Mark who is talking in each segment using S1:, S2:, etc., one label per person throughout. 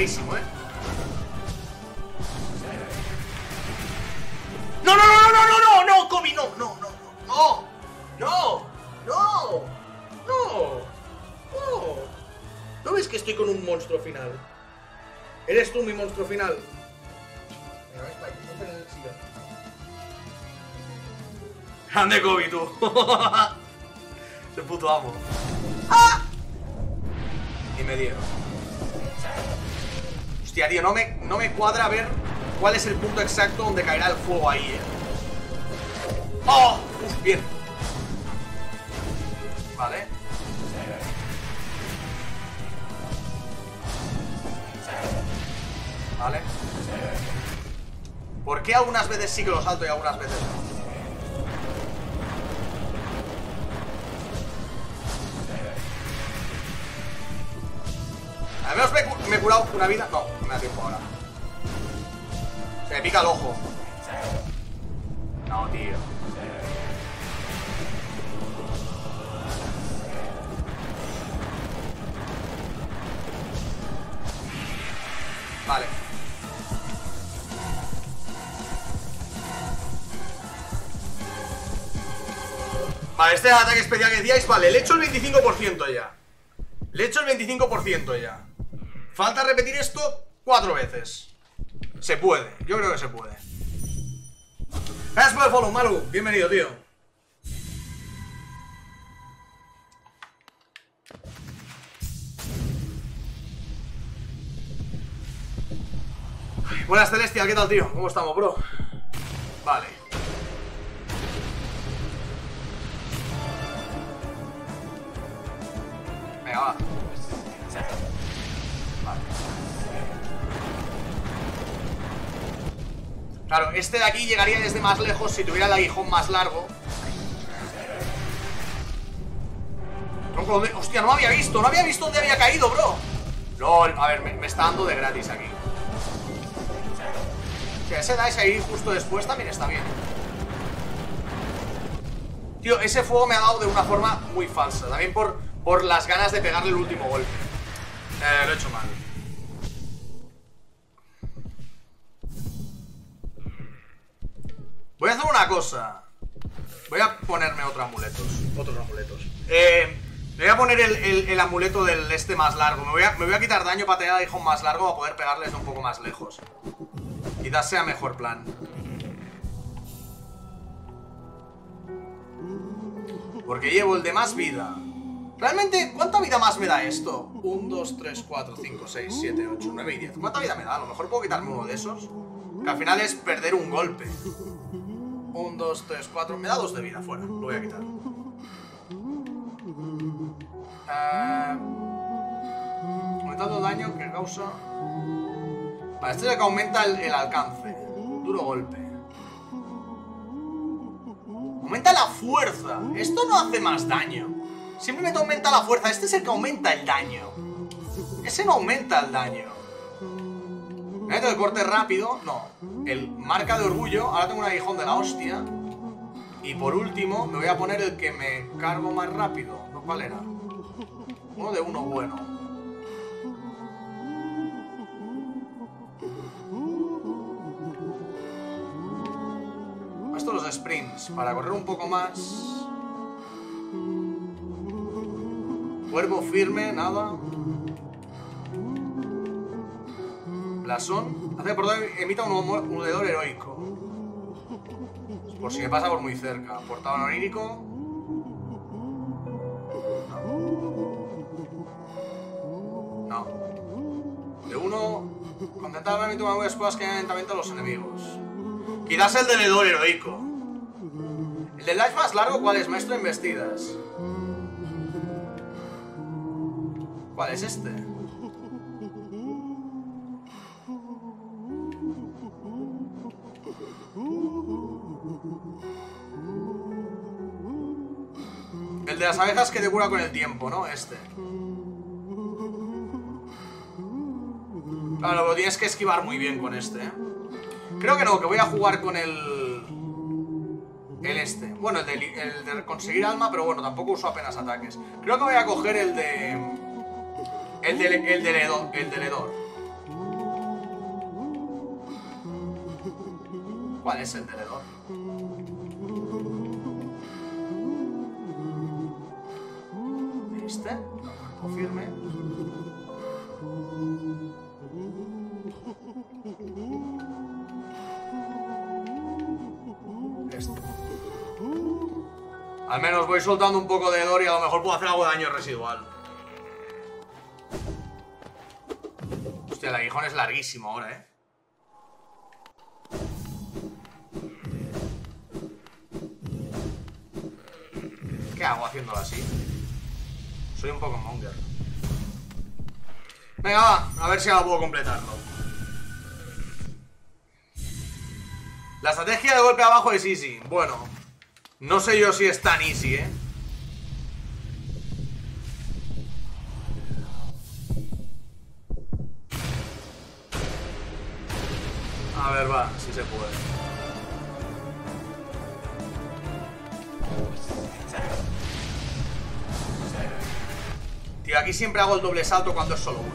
S1: Cuidadísimo, ¿eh? ¡No, no, no, no, no, no, no! ¡Kobe, no, no, no, no! ¡No! ¡No! ¡No! ¡No! ¿No ves que estoy con un monstruo final? ¿Eres tú mi monstruo final? Grande Kobe, tú. Se puto amo. ¡Ah! Y me dieron. No me, no me cuadra ver cuál es el punto exacto donde caerá el fuego ahí, eh. ¡Oh! Uf, bien. Vale. Vale. ¿Por qué algunas veces sí que lo salto y algunas veces no? Al menos me, me he curado una vida. No, da tiempo ahora. Se me pica el ojo. No, tío. Vale. Vale, este es el ataque especial que decíais. Vale, le he hecho el 25% ya. Le he hecho el 25% ya. Falta repetir esto cuatro veces. Se puede, yo creo que se puede. Gracias por el follow, Malu. Bienvenido, tío. Ay, Buenas, Celestial. ¿Qué tal, tío? ¿Cómo estamos, bro? Vale. Venga, va. Claro, este de aquí llegaría desde más lejos si tuviera el aguijón más largo. Hostia, no había visto, no había visto dónde había caído, bro. LOL, a ver, me, está dando de gratis aquí. Si ese dice ahí justo después también está bien. Tío, ese fuego me ha dado de una forma muy falsa. También por, por las ganas de pegarle el último golpe. Eh, lo he hecho mal. Voy a hacer una cosa. Voy a ponerme otros amuletos. Otros amuletos. Eh, me voy a poner el, el- el amuleto del este más largo. Me voy a, me voy a quitar daño pateada de hijo más largo para poder pegarles un poco más lejos. Quizás sea mejor plan. Porque llevo el de más vida. Realmente, ¿cuánta vida más me da esto? 1, 2, 3, 4, 5, 6, 7, 8, 9 y 10. ¿Cuánta vida me da? A lo mejor puedo quitarme uno de esos. Que al final es perder un golpe. 1, 2, 3, 4. Me da dos de vida fuera. Lo voy a quitar. Eh, aumentando daño que causa. Vale, este es el que aumenta el, el alcance. Duro golpe. Aumenta la fuerza. Esto no hace más daño. Simplemente aumenta la fuerza. Este es el que aumenta el daño. Ese no aumenta el daño. Meto el corte rápido. No. El marca de orgullo. Ahora tengo un aguijón de la hostia. Y por último, me voy a poner el que me cargo más rápido. ¿Cuál era? Uno de uno bueno. Esto los sprints, para correr un poco más. Cuervo firme, nada. Blasón. Hace por emita un un hedor heroico. Por si me pasa por muy cerca. Portado onírico. No. De uno. Contentar el una escuelas que lentamente a los enemigos. Quizás el del hedor heroico. El del life más largo, ¿cuál es? Maestro de embestidas. ¿Cuál es este? De las abejas que te cura con el tiempo, ¿no? Este. Claro, lo tienes que esquivar muy bien con este, ¿eh? Creo que no, que voy a jugar con el... El este. Bueno, el de, de conseguir alma, pero bueno, tampoco uso apenas ataques. Creo que voy a coger el de... El, del el deledor. El deledor. ¿Cuál es el deledor? ¿Este? No, cuerpo firme. Esto. Al menos voy soltando un poco de hedor y a lo mejor puedo hacer algo de daño residual. Hostia, el aguijón es larguísimo ahora, ¿eh? Poco monger. Venga, va, a ver si ahora puedo completarlo. La estrategia de golpe abajo es easy. Bueno, no sé yo si es tan easy, ¿eh? A ver, va, si se puede. Aquí siempre hago el doble salto cuando es solo uno.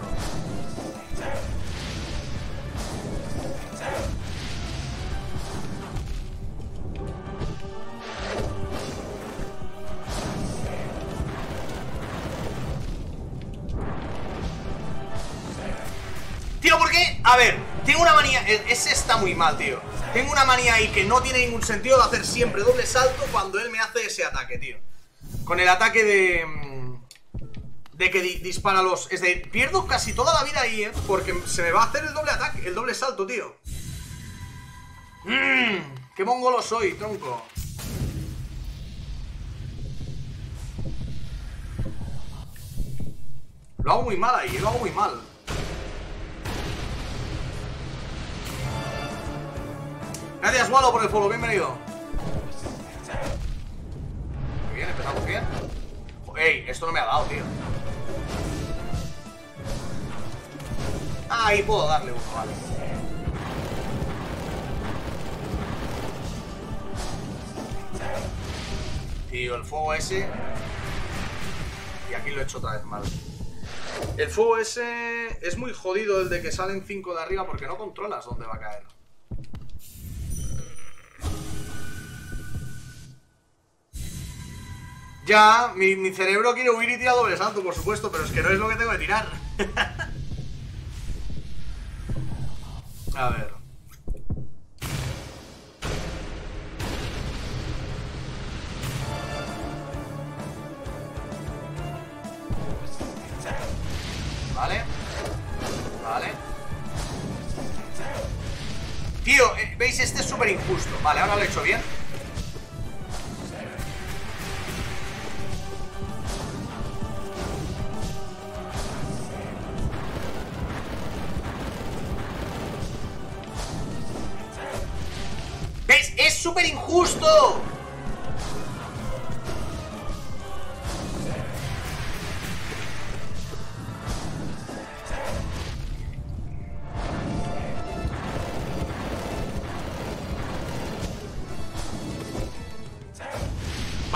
S1: Tío, ¿por qué? A ver, tengo una manía... e- Ese está muy mal, tío. Tengo una manía ahí que no tiene ningún sentido de hacer siempre doble salto cuando él me hace ese ataque, tío. Con el ataque de... De que di- dispara los... Es de... Pierdo casi toda la vida ahí, ¿eh? Porque se me va a hacer el doble ataque, el doble salto, tío. Mmm... ¡Qué mongolo soy, tronco! Lo hago muy mal ahí, lo hago muy mal. Gracias, Wallo, por el follow. Bienvenido. Muy bien, empezamos bien. Ey, esto no me ha dado, tío. Ah, ahí puedo darle uno, vale. Tío, el fuego ese... Y aquí lo he hecho otra vez mal. El fuego ese es muy jodido el de que salen 5 de arriba porque no controlas dónde va a caer. Ya, mi, mi cerebro quiere huir y tirar doble salto, por supuesto, pero es que no es lo que tengo que tirar. A ver. Vale. Vale. Tío, eh, ¿veis? Este es súper injusto. Vale, ahora lo he hecho bien.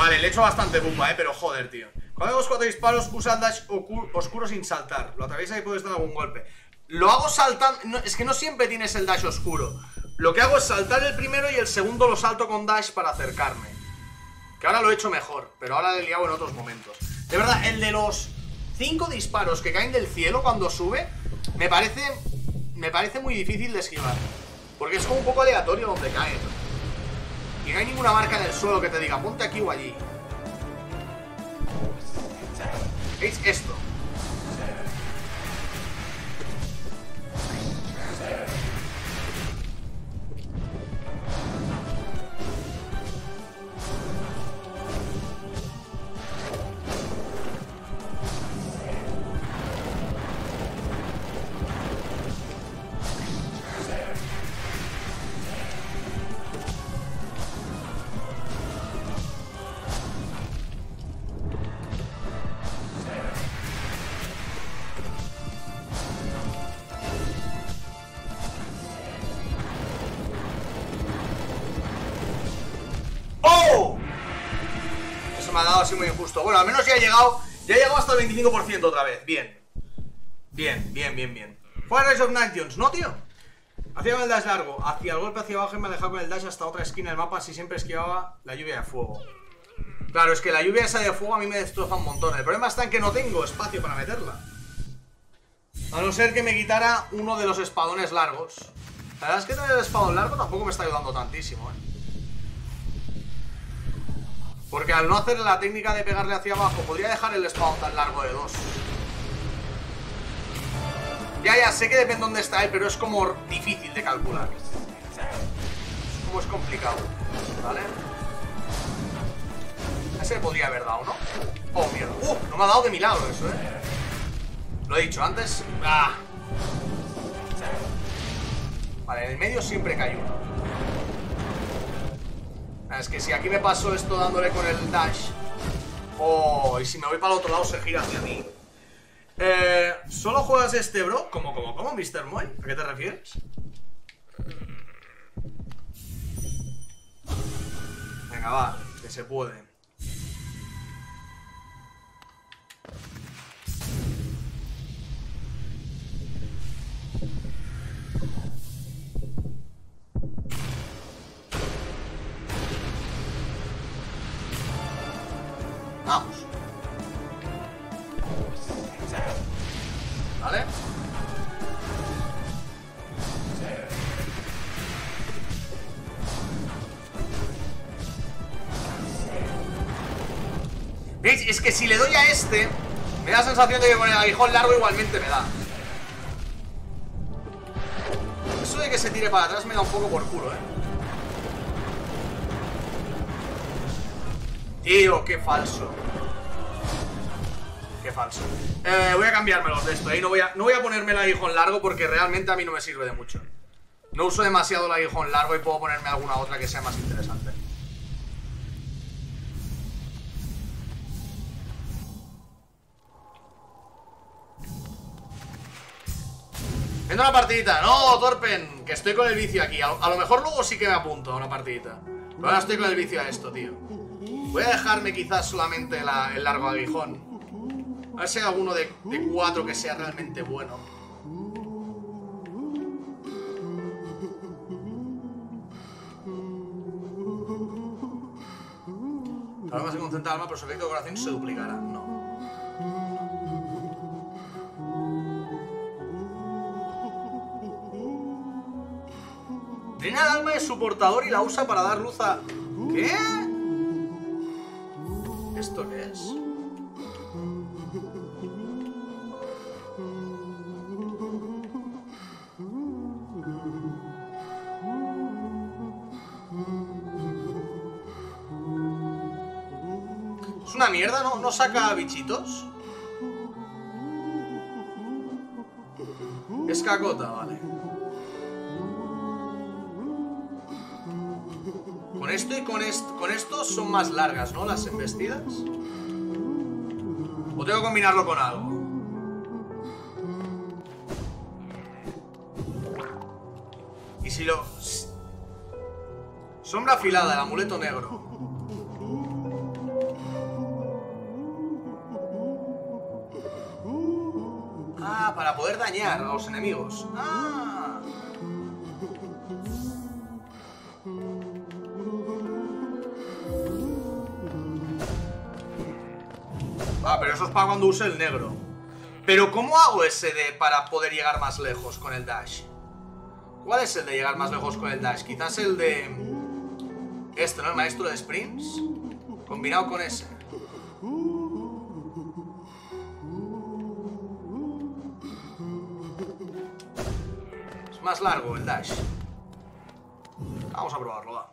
S1: Vale, le he hecho bastante bomba, eh, pero joder, tío. Cuando hago cuatro disparos, usa el dash oscuro sin saltar. Lo atraviesa y puedes dar algún golpe. Lo hago saltando. es que no siempre tienes el dash oscuro. Lo que hago es saltar el primero y el segundo lo salto con dash para acercarme. Que ahora lo he hecho mejor, pero ahora le he liado en otros momentos. De verdad, el de los cinco disparos que caen del cielo cuando sube, me parece. Me parece muy difícil de esquivar. Porque es como un poco aleatorio donde caen. Y no hay ninguna marca en el suelo que te diga, ponte aquí o allí. ¿Veis esto? Muy injusto. Bueno, al menos ya he llegado. Ya he llegado hasta el 25% otra vez. Bien. Bien, bien, bien, bien. Fue Rise of Nations, ¿no, tío? Hacía el dash largo, hacia el golpe hacia abajo y me dejaba con el dash hasta otra esquina del mapa, así siempre esquivaba la lluvia de fuego. Claro, es que la lluvia esa de fuego a mí me destroza un montón. El problema está en que no tengo espacio para meterla. A no ser que me quitara uno de los espadones largos. La verdad es que tener el espadón largo tampoco me está ayudando tantísimo, ¿eh? Porque al no hacer la técnica de pegarle hacia abajo, podría dejar el espadón tan largo de dos. Ya, ya, sé que depende dónde está él, pero es como difícil de calcular. Es como es complicado, ¿vale? Ese podría haber dado, ¿no? Oh, mierda. ¡Uh! No me ha dado de milagro eso, ¿eh? Lo he dicho antes. ¡Ah! Vale, en el medio siempre cae uno. Ah, es que si aquí me paso esto dándole con el dash... Oh, y si me voy para el otro lado se gira hacia mí. Eh, ¿Solo juegas este, bro? ¿Cómo, cómo, cómo, Mr. Moy? ¿A qué te refieres? Venga, va, que se puede. Que si le doy a este Me da la sensación de que con el aguijón largo igualmente me da. Eso de que se tire para atrás me da un poco por culo, eh Tío, qué falso. Qué falso. Eh, Voy a cambiármelos de esto, ¿eh? no, voy a, no voy a ponerme el aguijón largo porque realmente a mí no me sirve de mucho. No uso demasiado el aguijón largo y puedo ponerme alguna otra que sea más interesante Viendo una partidita, no, Torpen Que estoy con el vicio aquí, a, lo mejor luego sí que me apunto a una partidita. Pero ahora estoy con el vicio a esto, tío. Voy a dejarme quizás solamente el largo aguijón. A ver si hay alguno de, cuatro que sea realmente bueno. Ahora se concentra alma, pero su efecto de corazón se duplicará. No. Drena el alma de su portador y la usa para dar luz a... ¿Qué? ¿Esto qué es? Es una mierda, ¿no? ¿No saca bichitos? Es cacota, vale. Esto y con, esto, con esto son más largas, ¿no? Las embestidas. ¿O tengo que combinarlo con algo? Y si lo... Sombra afilada, el amuleto negro. Ah, para poder dañar a los enemigos. Ah. Pero eso es para cuando use el negro. Pero ¿cómo hago ese de para poder llegar más lejos con el dash? ¿Cuál es el de llegar más lejos con el dash? Quizás el de... Este, ¿no? El maestro de sprints. Combinado con ese. Es más largo el dash. Vamos a probarlo.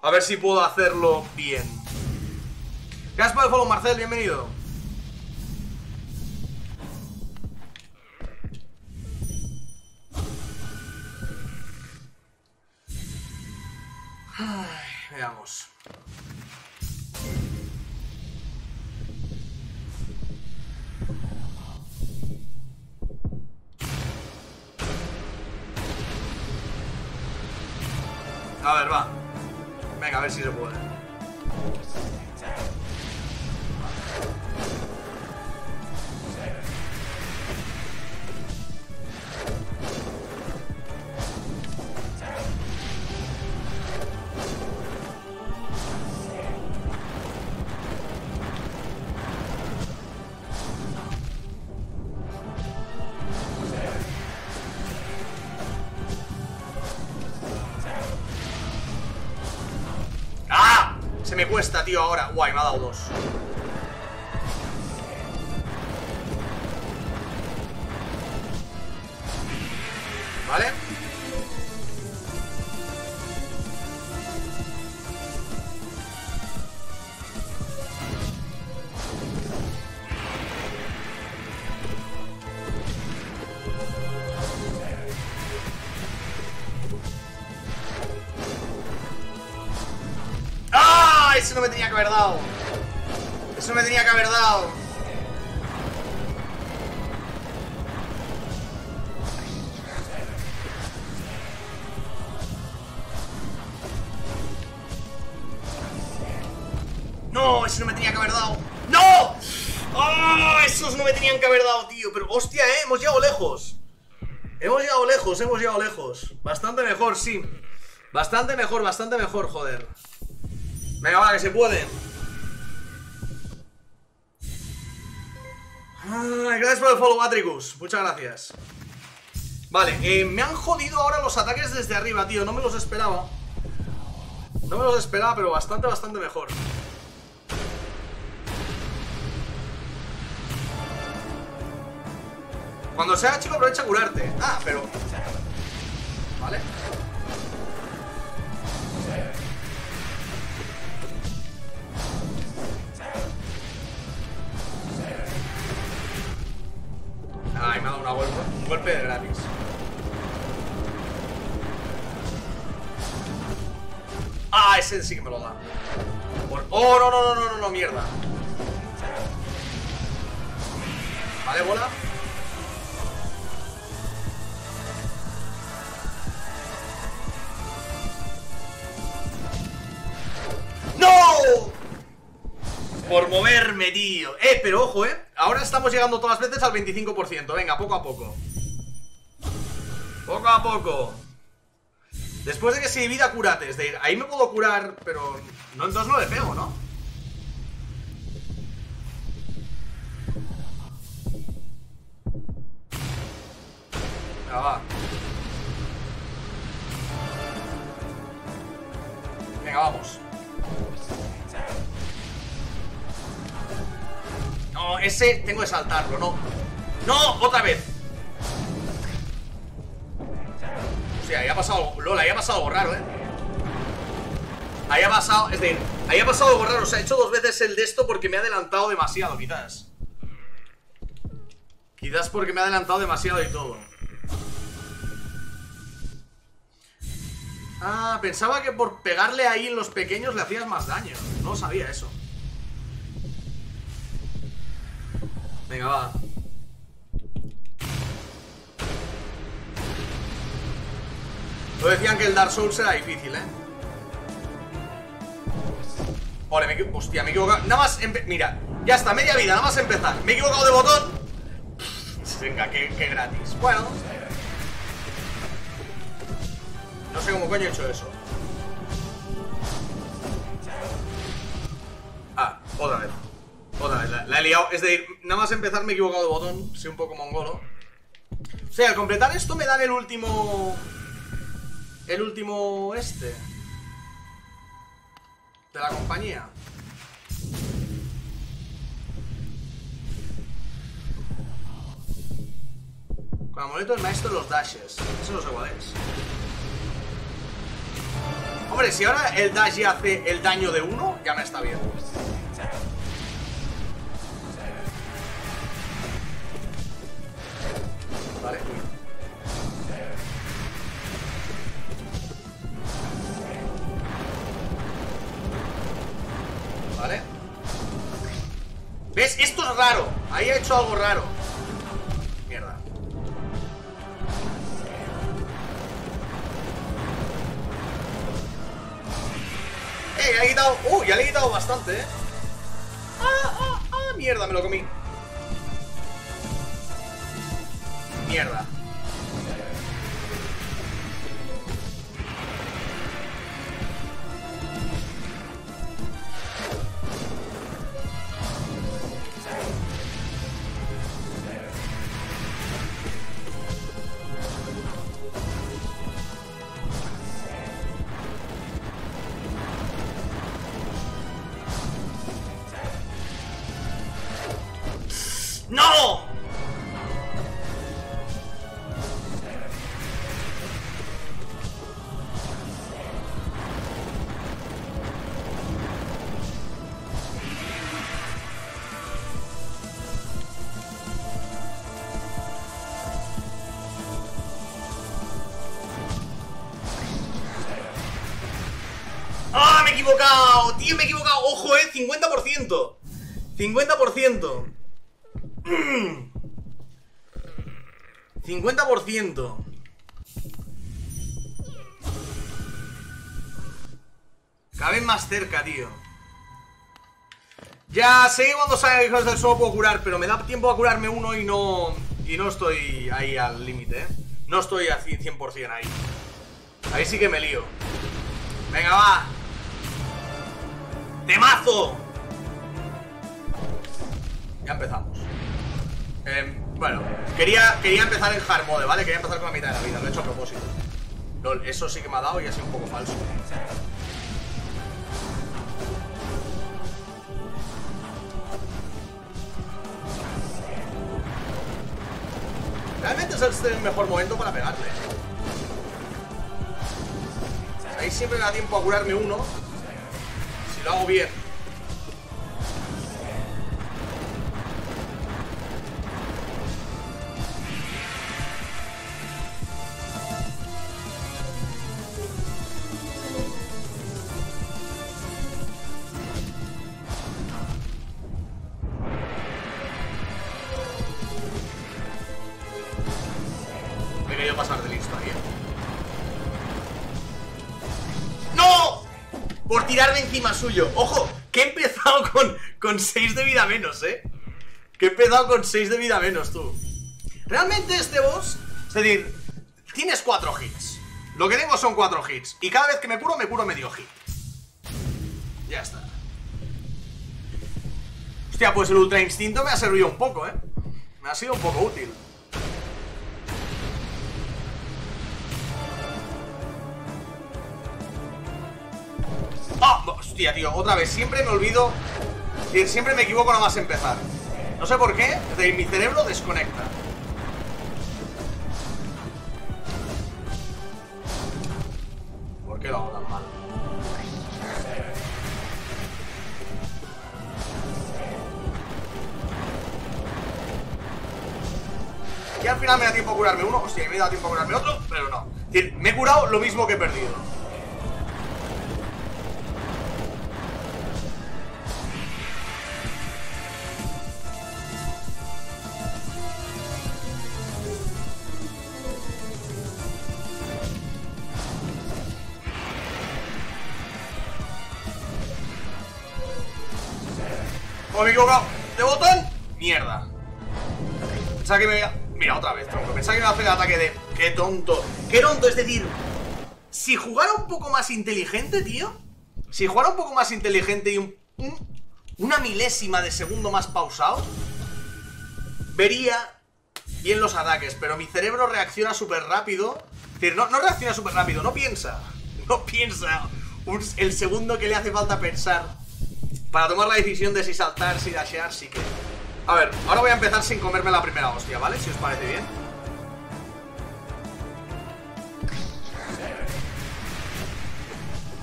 S1: A ver si puedo hacerlo bien. Gracias por el follow, Marcel, bienvenido. Ay, veamos. A ver, va. Venga, a ver si se puede. Cuesta, tío, ahora. Guay, me ha dado dos. Me tenían que haber dado, tío. Pero hostia, eh, hemos llegado lejos. Hemos llegado lejos, hemos llegado lejos. Bastante mejor, sí. Bastante mejor, bastante mejor, joder. Venga, va, que se puede. Ay, gracias por el follow, Atricus. Muchas gracias. Vale, eh, me han jodido ahora los ataques desde arriba, tío. No me los esperaba. No me los esperaba, pero bastante, bastante mejor. Cuando sea chico aprovecha a curarte. Ah, pero... Vale. Ay, me ha dado una golpe, un golpe de gratis. Ah, ese sí que me lo da. Oh, no, no, no, no, no, mierda. Vale, bola. Por moverme, tío. Eh, pero ojo, eh. Ahora estamos llegando todas las veces al 25%. Venga, poco a poco. Poco a poco. Después de que se divida, curate. Es decir, ahí me puedo curar, pero... No, entonces no le pego, ¿no? Venga, va. Venga, vamos. No, ese tengo que saltarlo, no. ¡No! ¡Otra vez! O sea, ahí ha pasado... Lola, ahí ha pasado algo raro, ¿eh? Ahí ha pasado... Es decir, ahí ha pasado algo raro. O sea, he hecho dos veces el de esto porque me ha adelantado demasiado, quizás. Quizás porque me ha adelantado demasiado y todo. Ah, pensaba que por pegarle ahí en los pequeños le hacías más daño. No sabía eso. Venga, va. Lo decían que el Dark Souls era difícil, ¿eh? Ole, me equivo- Hostia, me he equivocado. Nada más... Mira, ya está, media vida, nada más empezar. Me he equivocado de botón. Venga, que, que gratis. Bueno. No sé cómo coño he hecho eso. Ah, otra vez. Otra vez, la, la he liado. Es decir, nada más empezar me he equivocado de botón. Soy un poco mongolo. O sea, al completar esto me dan el último... El último... Este. De la compañía. Con amuleto del maestro los dashes. Eso no sé cuál es. Hombre, si ahora el dash ya hace el daño de uno, ya me está bien. Ha hecho algo raro. Mierda. Eh, ya he quitado. Uh, ya le he quitado bastante, eh. Ah, ah, ah, mierda, me lo comí. Mierda. Equivocado! ¡Tío, me he equivocado! ¡Ojo, eh! ¡50%! ¡50%! 50% Cada vez más cerca, tío Ya sé cuando salga hijos del suelo puedo curar Pero me da tiempo a curarme uno y no... Y no estoy ahí al límite, ¿eh? No estoy así 100% ahí Ahí sí que me lío Venga, va ¡Temazo! Ya empezamos. Eh, Bueno, quería, quería empezar en hard mode, ¿vale? Quería empezar con la mitad de la vida, lo he hecho a propósito. LOL, eso sí que me ha dado y ha sido un poco falso. Realmente es el mejor momento para pegarle. Ahí siempre me da tiempo a curarme uno Si lo hago Ojo, que he empezado con, con 6 de vida menos, ¿eh? Que he empezado con 6 de vida menos, tú. Realmente este boss, es decir, tienes 4 hits. Lo que tengo son 4 hits. Y cada vez que me curo, me curo medio hit. Ya está. Hostia, pues el Ultra Instinto me ha servido un poco, ¿eh? Me ha sido un poco útil. Hostia, tío, otra vez, siempre me olvido Siempre me equivoco nada más empezar. No sé por qué, de mi cerebro desconecta. ¿Por qué lo hago tan mal? Y al final me da tiempo a curarme uno. Hostia, me da tiempo a curarme otro, pero no. Me he curado lo mismo que he perdido equivocado! ¿De botón? ¡Mierda! Pensaba que me iba... Mira, otra vez, tronco. Pensaba que me iba a hacer el ataque de... ¡Qué tonto! ¡Qué tonto! Es decir... Si jugara un poco más inteligente, tío... Si jugara un poco más inteligente y un, una milésima de segundo más pausado... Vería bien los ataques, pero mi cerebro reacciona súper rápido. Es decir, no, no reacciona súper rápido, no piensa. No piensa el segundo que le hace falta pensar para tomar la decisión de si saltar, si dashear, si que... A ver, ahora voy a empezar sin comerme la primera hostia, ¿vale? Si os parece bien.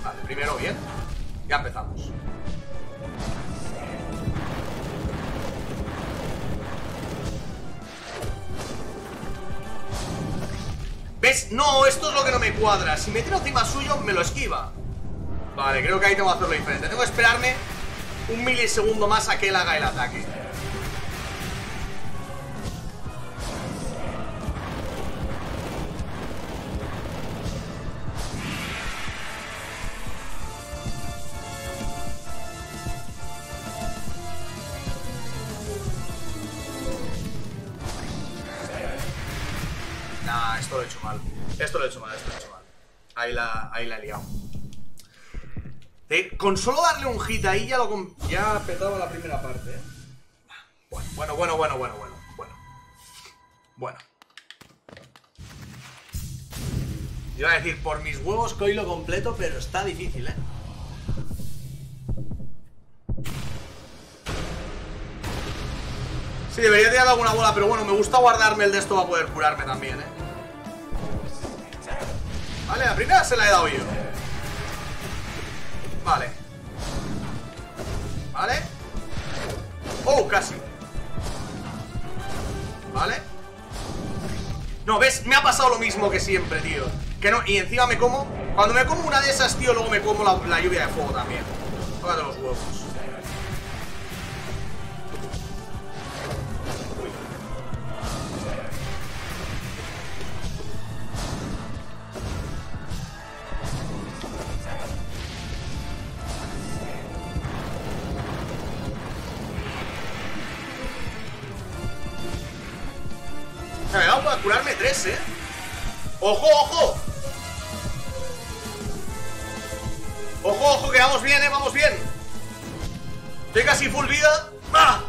S1: Vale, primero bien. Ya empezamos. ¿Ves? No, esto es lo que no me cuadra. Si me tiro encima suyo, me lo esquiva. Vale, creo que ahí tengo que hacerlo diferente. Tengo que esperarme un milisegundo más a que él haga el ataque. Nah, esto lo he hecho mal. Esto lo he hecho mal, esto lo he hecho mal. Ahí la, ahí la he liado. Con solo darle un hit ahí ya lo ya petaba la primera parte. ¿eh? Bueno, bueno, bueno, bueno, bueno, bueno. Bueno. Iba a decir, por mis huevos que lo completo, pero está difícil, ¿eh? Sí, debería tirar alguna bola, pero bueno, me gusta guardarme el de esto para poder curarme también, ¿eh? Vale, la primera se la he dado yo. Vale Vale Oh, casi Vale No, ¿ves? Me ha pasado lo mismo que siempre, tío Que no, y encima me como Cuando me como una de esas, tío, luego me como la, lluvia de fuego también. Tócate los huevos. Me ha dado para curarme tres, ¿eh? ¡Ojo, ojo! ¡Ojo, ojo! Que vamos bien, ¿eh? Vamos bien. Estoy casi full vida. ¡Ah!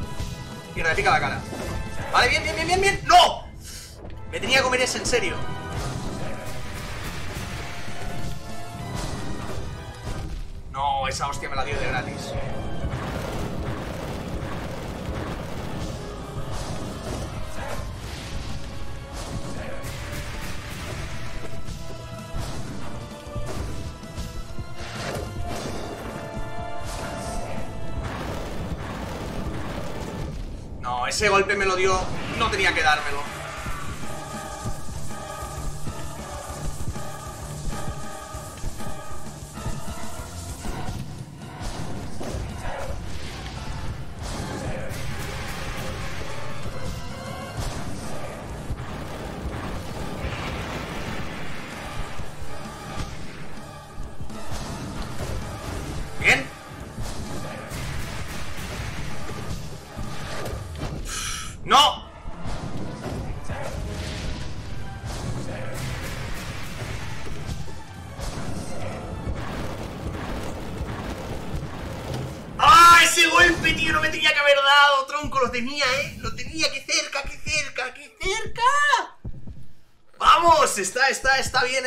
S1: Y me pica la cara. Vale, bien, bien, bien, bien, bien. ¡No! Me tenía que comer ese en serio. No, esa hostia me la dio de gratis. Ese golpe me lo dio. No tenía que dármelo.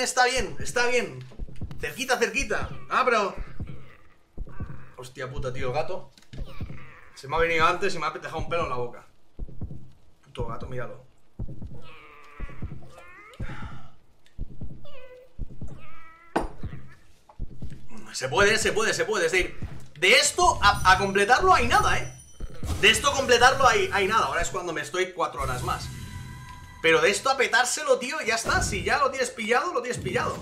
S1: Está bien, está bien. Cerquita, cerquita. Ah. Hostia puta, tío, gato. Se me ha venido antes y me ha dejado un pelo en la boca. Puto gato, míralo. Se puede, se puede, se puede. Es decir, de esto a, a completarlo hay nada, ¿eh? De esto a completarlo hay, hay nada. Ahora es cuando me estoy cuatro horas más. Pero de esto a petárselo, tío, ya está. Si ya lo tienes pillado, lo tienes pillado.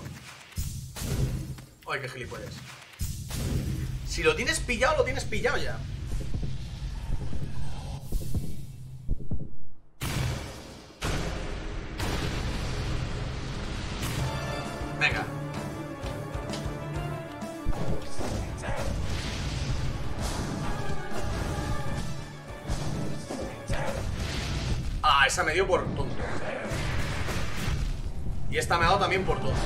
S1: Ay, qué gilipollas. Si lo tienes pillado, lo tienes pillado ya. Venga. Ah, esa me dio por esta me ha dado también por tonto.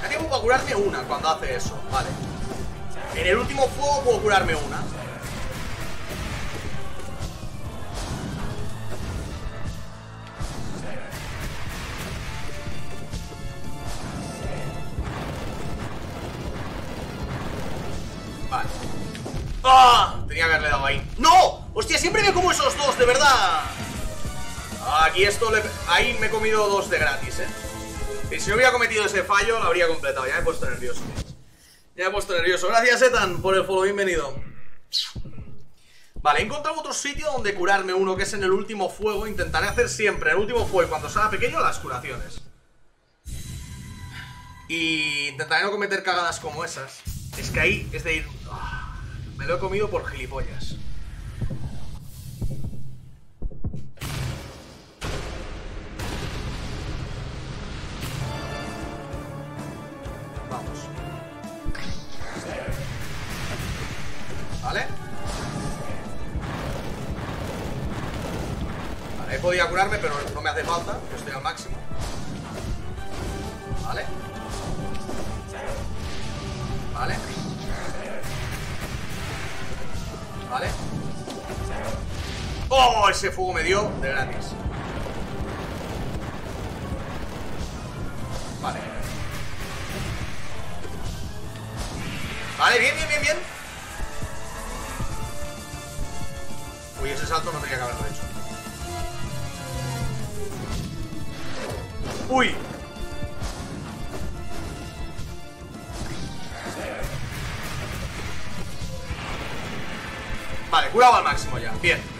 S1: Me tiempo curarme una cuando hace eso, vale. En el último fuego puedo curarme una. Ahí me he comido dos de gratis, eh. Y si no hubiera cometido ese fallo, lo habría completado. Ya me he puesto nervioso. Ya me he puesto nervioso. Gracias, Etan, por el follow. Bienvenido. Vale, he encontrado otro sitio donde curarme uno, que es en el último fuego. Intentaré hacer siempre el último fuego cuando sea pequeño las curaciones. Y intentaré no cometer cagadas como esas. Es que ahí es de ir... ah, me lo he comido por gilipollas. ¿Vale? Vale, he podido curarme, pero no me hace falta, que estoy al máximo. ¿Vale? Vale. Vale. ¡Oh! Ese fuego me dio de gratis. Vale. Vale, bien, bien, bien, bien. Uy, ese salto no tenía que haberlo hecho. Uy. Vale, curado al máximo ya. Bien.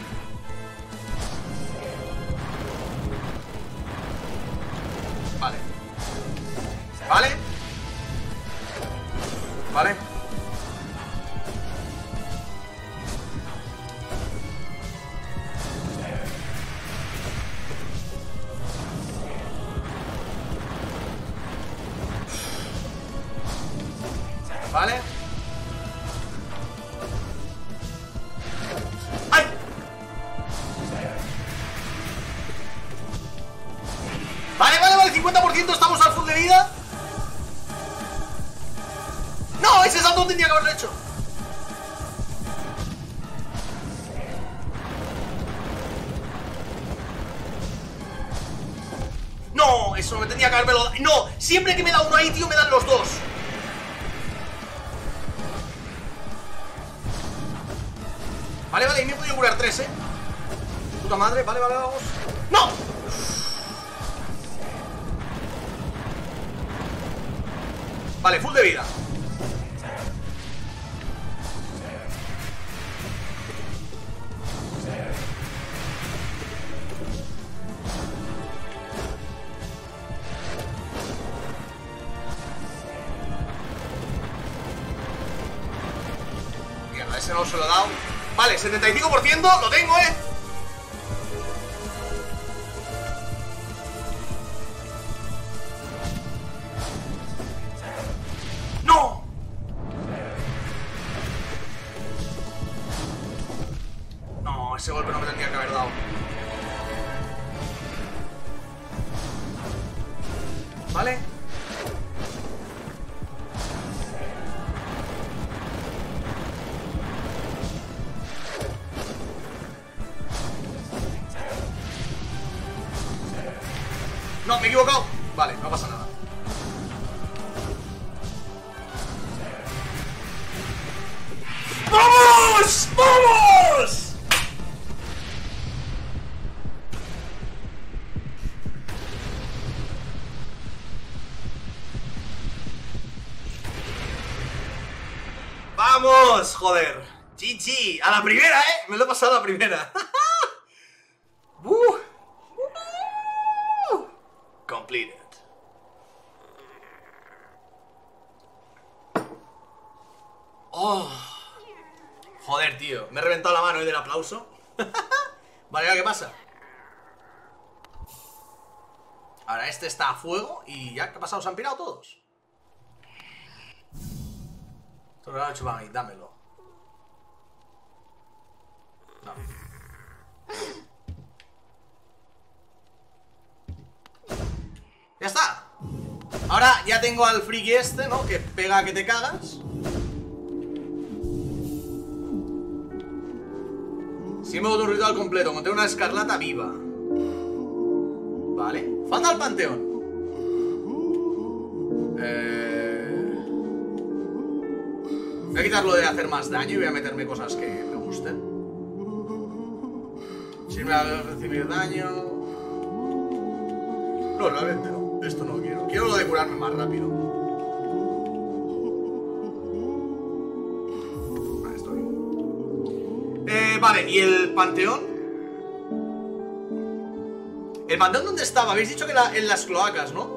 S1: No, eso me tendría que haberme dado. No, siempre que me da uno ahí, tío, me dan los dos. Vale, vale, y me he podido curar tres, eh. Puta madre, vale, vale, vamos. ¡No! Vale, full de vida. 75% lo tengo, eh. Me he equivocado. Vale, no pasa nada. ¡Vamos! ¡Vamos! ¡Vamos! Joder. Chichi. A la primera, ¿eh? Me lo he pasado a la primera. uh. Uh. Completed. Oh. Joder, tío. Me he reventado la mano ¿eh? del vale, ¿qué pasa? Ahora este está a fuego y ya, ¿qué ha pasado? ¿Se han pirado todos? Para mí, dámelo. Ya está. Ahora ya tengo al friki este, ¿no? Que pega que te cagas. Símbolo de un ritual completo. Monté una escarlata viva. Vale. Falta el panteón. Eh... Voy a quitarlo de hacer más daño y voy a meterme cosas que me gusten. Sirve a recibir daño. No, realmente no. Esto no quiero. Quiero lo de curarme más rápido. ¿Y el panteón? ¿El panteón dónde estaba? Habéis dicho que era en las cloacas, ¿no?